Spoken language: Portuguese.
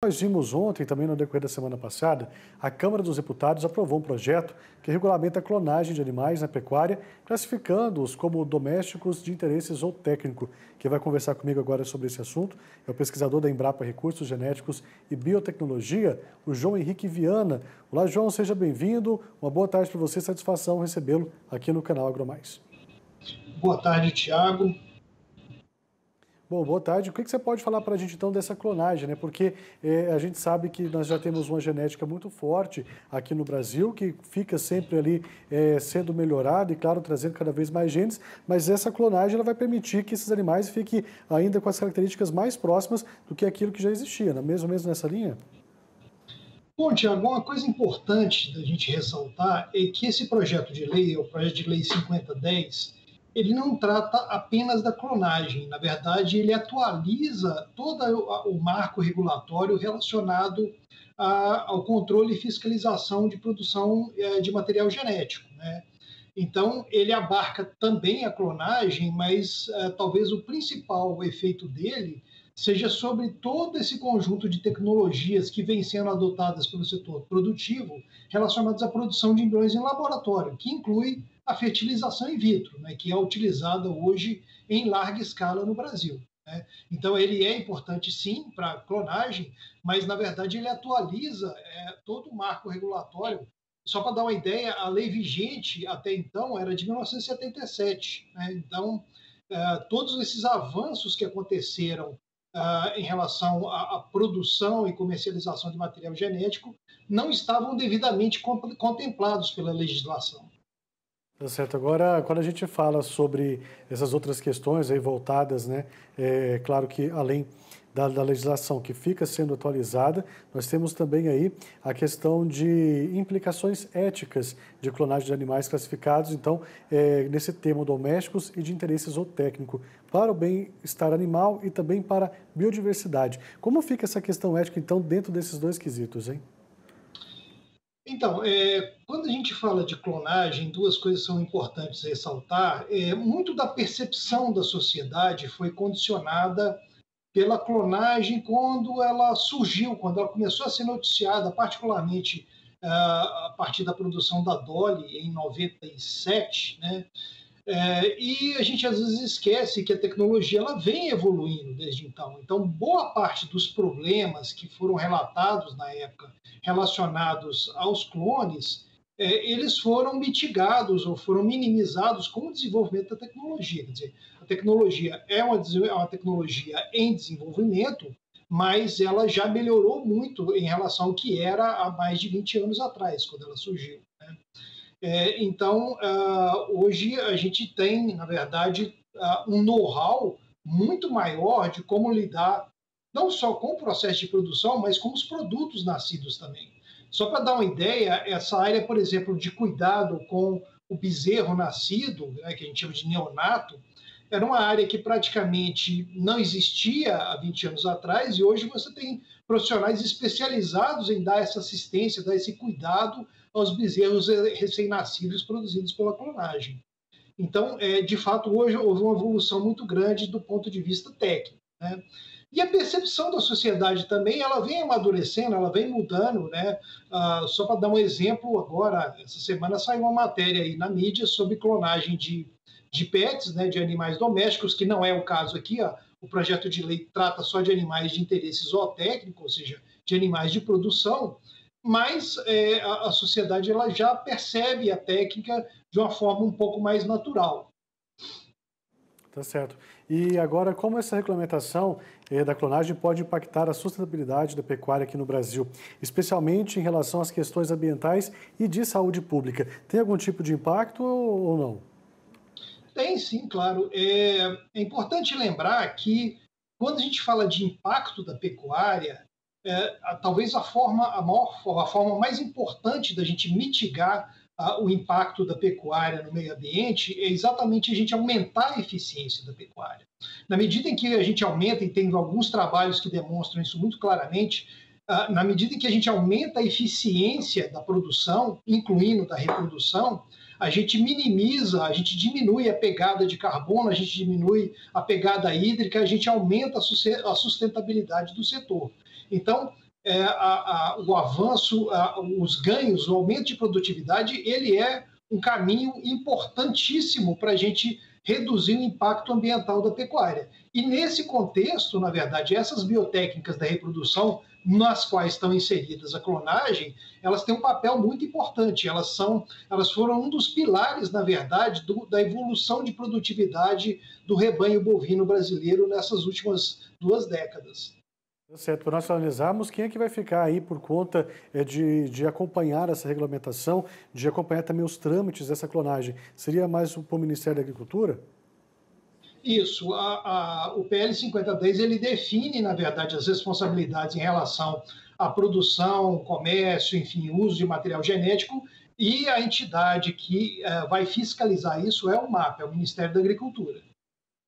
Nós vimos ontem, também no decorrer da semana passada, a Câmara dos Deputados aprovou um projeto que regulamenta a clonagem de animais na pecuária, classificando-os como domésticos de interesses ou técnico. Quem vai conversar comigo agora sobre esse assunto é o pesquisador da Embrapa Recursos Genéticos e Biotecnologia, o João Henrique Viana. Olá, João, seja bem-vindo. Uma boa tarde para você, satisfação recebê-lo aqui no canal AgroMais. Boa tarde, Tiago. Bom, boa tarde. O que você pode falar para a gente então dessa clonagem, né? Porque é, a gente sabe que nós já temos uma genética muito forte aqui no Brasil, que fica sempre ali é, sendo melhorada e, claro, trazendo cada vez mais genes, mas essa clonagem ela vai permitir que esses animais fiquem ainda com as características mais próximas do que aquilo que já existia, não é mesmo, mesmo nessa linha? Bom, Tiago, uma coisa importante da gente ressaltar é que esse projeto de lei, o projeto de lei 5010, ele não trata apenas da clonagem. Na verdade, ele atualiza todo o marco regulatório relacionado a, ao controle e fiscalização de produção é, de material genético. Né? Então, ele abarca também a clonagem, mas é, talvez o principal efeito dele seja sobre todo esse conjunto de tecnologias que vêm sendo adotadas pelo setor produtivo relacionadas à produção de embriões em laboratório, que inclui a fertilização in vitro, né, que é utilizada hoje em larga escala no Brasil. Né? Então, ele é importante sim para clonagem, mas na verdade ele atualiza é, todo o marco regulatório. Só para dar uma ideia, a lei vigente até então era de 1977. Né? Então, é, todos esses avanços que aconteceram uh, em relação à, à, produção e comercialização de material genético não estavam devidamente contemplados pela legislação. Tá certo. Agora, quando a gente fala sobre essas outras questões aí voltadas, né, é claro que além da, da, legislação que fica sendo atualizada, nós temos também aí a questão de implicações éticas de clonagem de animais classificados, então, é, nesse termo domésticos e de interesse zootécnico, para o bem-estar animal e também para a biodiversidade. Como fica essa questão ética, então, dentro desses dois quesitos, hein? Então, é, quando a gente fala de clonagem, duas coisas são importantes ressaltar. É, muito da percepção da sociedade foi condicionada pela clonagem quando ela surgiu, quando ela começou a ser noticiada, particularmente uh, a partir da produção da Dolly em 97, né? É, e a gente às vezes esquece que a tecnologia ela vem evoluindo desde então. Então, boa parte dos problemas que foram relatados na época relacionados aos clones, é, eles foram mitigados ou foram minimizados com o desenvolvimento da tecnologia. Quer dizer, tecnologia é uma, é uma tecnologia em desenvolvimento, mas ela já melhorou muito em relação ao que era há mais de 20 anos atrás, quando ela surgiu. É, então, uh, hoje a gente tem, na verdade, uh, um know-how muito maior de como lidar não só com o processo de produção, mas com os produtos nascidos também. Só para dar uma ideia, essa área, por exemplo, de cuidado com o bezerro nascido, né, que a gente chama de neonato, era uma área que praticamente não existia há 20 anos atrás e hoje você tem profissionais especializados em dar essa assistência, dar esse cuidado aos bezerros recém-nascidos produzidos pela clonagem. Então, é, de fato, hoje houve uma evolução muito grande do ponto de vista técnico. Né? E a percepção da sociedade também, ela vem amadurecendo, ela vem mudando, né? Ah, só para dar um exemplo, agora, essa semana saiu uma matéria aí na mídia sobre clonagem de de pets, né, de animais domésticos, que não é o caso aqui. Ó. O projeto de lei trata só de animais de interesse zootécnico, ou seja, de animais de produção, mas é, a, a, sociedade ela já percebe a técnica de uma forma um pouco mais natural. Tá certo. E agora, como essa regulamentação eh, da clonagem pode impactar a sustentabilidade da pecuária aqui no Brasil, especialmente em relação às questões ambientais e de saúde pública? Tem algum tipo de impacto ou não? Tem sim, claro. É, é importante lembrar que quando a gente fala de impacto da pecuária, é, a, talvez a forma, a, maior, a forma mais importante da gente mitigar a, o impacto da pecuária no meio ambiente é exatamente a gente aumentar a eficiência da pecuária. Na medida em que a gente aumenta, e tem alguns trabalhos que demonstram isso muito claramente, na medida em que a gente aumenta a eficiência da produção, incluindo da reprodução, a gente minimiza, a gente diminui a pegada de carbono, a gente diminui a pegada hídrica, a gente aumenta a sustentabilidade do setor. Então, é, a, a, o avanço, a, os ganhos, o aumento de produtividade, ele é um caminho importantíssimo para a gente reduzir o impacto ambiental da pecuária. E nesse contexto, na verdade, essas biotécnicas da reprodução, nas quais estão inseridas a clonagem, elas têm um papel muito importante. Elas são, elas foram um dos pilares, na verdade, do, da evolução de produtividade do rebanho bovino brasileiro nessas últimas duas décadas. Tá certo, para nós finalizarmos, quem é que vai ficar aí por conta é, de, de acompanhar essa regulamentação, de acompanhar também os trâmites dessa clonagem? Seria mais para o Ministério da Agricultura? Isso, a, a, o PL 5010 ele define, na verdade, as responsabilidades em relação à produção, comércio, enfim, uso de material genético, e a entidade que uh, vai fiscalizar isso é o MAP, é o Ministério da Agricultura.